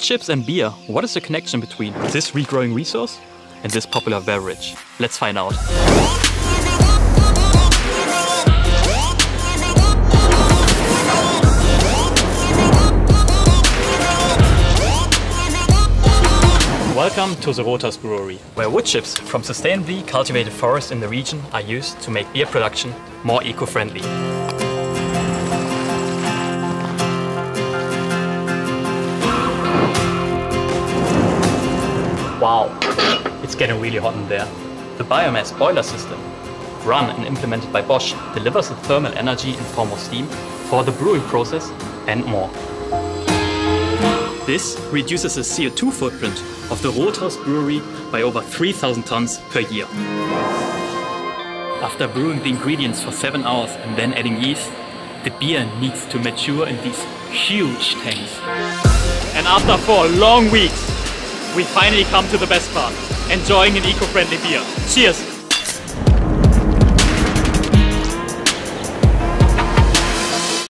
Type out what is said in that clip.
chips and beer, what is the connection between this regrowing resource and this popular beverage? Let's find out. Welcome to the Rothaus Brewery, where wood chips from sustainably cultivated forests in the region are used to make beer production more eco-friendly. Wow, it's getting really hot in there. The biomass boiler system, run and implemented by Bosch, delivers the thermal energy in form of steam for the brewing process and more. This reduces the CO2 footprint of the Rothaus brewery by over 3,000 tons per year. After brewing the ingredients for 7 hours and then adding yeast, the beer needs to mature in these huge tanks. And after 4 long weeks, we finally come to the best part, enjoying an eco-friendly beer. Cheers!